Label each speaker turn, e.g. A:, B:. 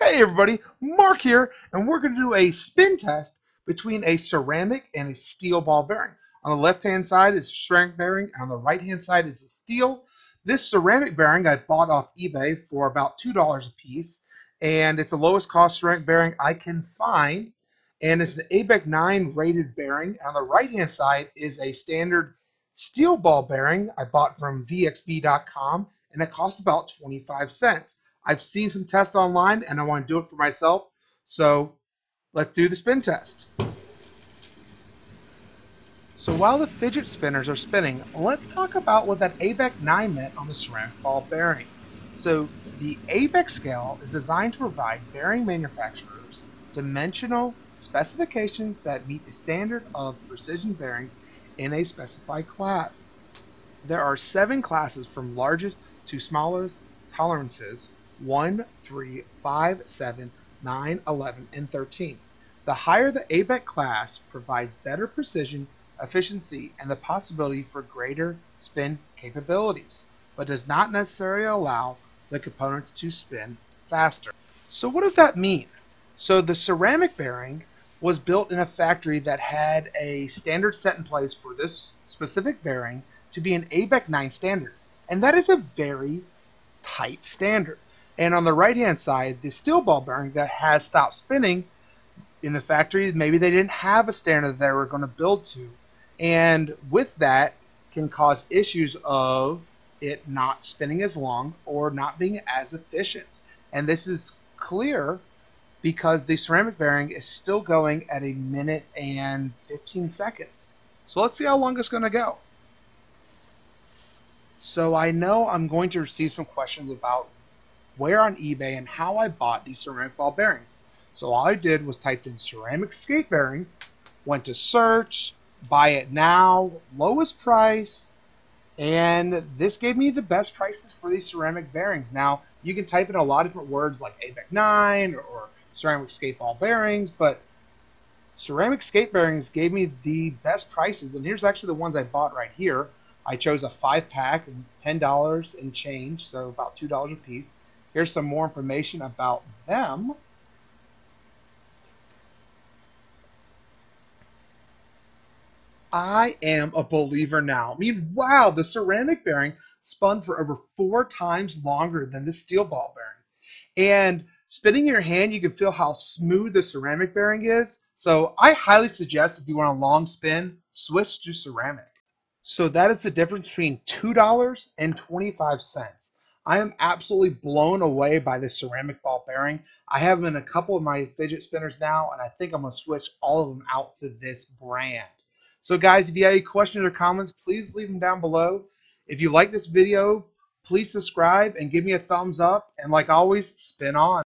A: Hey everybody, Mark here, and we're going to do a spin test between a ceramic and a steel ball bearing. On the left hand side is a ceramic bearing, and on the right hand side is a steel. This ceramic bearing I bought off eBay for about $2 a piece, and it's the lowest cost ceramic bearing I can find, and it's an ABEC 9 rated bearing. On the right hand side is a standard steel ball bearing I bought from VXB.com, and it costs about 25 cents. I've seen some tests online and I want to do it for myself. So let's do the spin test. So while the fidget spinners are spinning, let's talk about what that ABEC 9 meant on the ceramic ball bearing. So the ABEC scale is designed to provide bearing manufacturers dimensional specifications that meet the standard of precision bearings in a specified class. There are seven classes from largest to smallest tolerances 1, 3, 5, 7, 9, 11, and 13. The higher the ABEC class provides better precision, efficiency, and the possibility for greater spin capabilities, but does not necessarily allow the components to spin faster. So what does that mean? So the ceramic bearing was built in a factory that had a standard set in place for this specific bearing to be an ABEC 9 standard. And that is a very tight standard. And on the right hand side, the steel ball bearing that has stopped spinning in the factory, maybe they didn't have a standard that they were going to build to. And with that can cause issues of it not spinning as long or not being as efficient. And this is clear because the ceramic bearing is still going at a minute and 15 seconds. So let's see how long it's going to go. So I know I'm going to receive some questions about where on eBay and how I bought these ceramic ball bearings. So all I did was typed in ceramic skate bearings, went to search, buy it now, lowest price, and this gave me the best prices for these ceramic bearings. Now, you can type in a lot of different words like ABEC 9 or, or ceramic skate ball bearings, but ceramic skate bearings gave me the best prices. And here's actually the ones I bought right here. I chose a five pack, and it's $10 and change, so about $2 a piece. Here's some more information about them. I am a believer now. I mean, wow, the ceramic bearing spun for over four times longer than the steel ball bearing. And spinning your hand, you can feel how smooth the ceramic bearing is. So I highly suggest if you want a long spin, switch to ceramic. So that is the difference between $2 and 25 cents. I am absolutely blown away by this ceramic ball bearing. I have them in a couple of my fidget spinners now, and I think I'm going to switch all of them out to this brand. So guys, if you have any questions or comments, please leave them down below. If you like this video, please subscribe and give me a thumbs up. And like always, spin on.